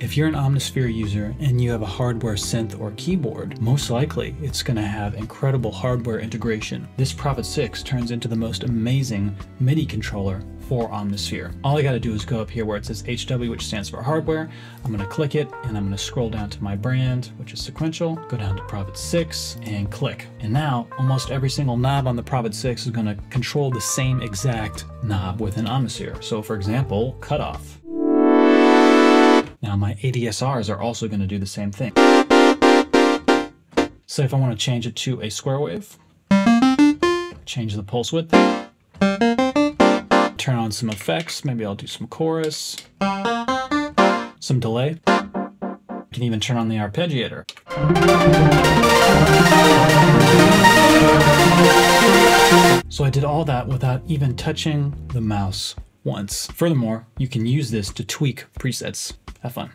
If you're an Omnisphere user and you have a hardware synth or keyboard, most likely it's going to have incredible hardware integration. This Prophet 6 turns into the most amazing MIDI controller for Omnisphere. All I got to do is go up here where it says HW, which stands for hardware. I'm going to click it and I'm going to scroll down to my brand, which is Sequential, go down to Prophet 6 and click. And now almost every single knob on the Prophet 6 is going to control the same exact knob within Omnisphere. So for example, cutoff. Now my ADSRs are also going to do the same thing. So if I want to change it to a square wave, change the pulse width, turn on some effects, maybe I'll do some chorus, some delay. You can even turn on the arpeggiator. So I did all that without even touching the mouse once. Furthermore, you can use this to tweak presets. Have fun.